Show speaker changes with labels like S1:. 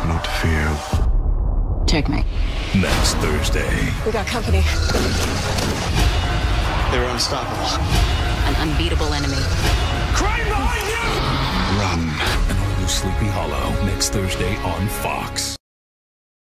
S1: without fear.
S2: Checkmate.
S3: Next Thursday.
S4: We got company. They're unstoppable.
S2: An unbeatable enemy.
S3: Crane behind you!
S1: Run.
S3: All new Sleepy Hollow next Thursday on Fox.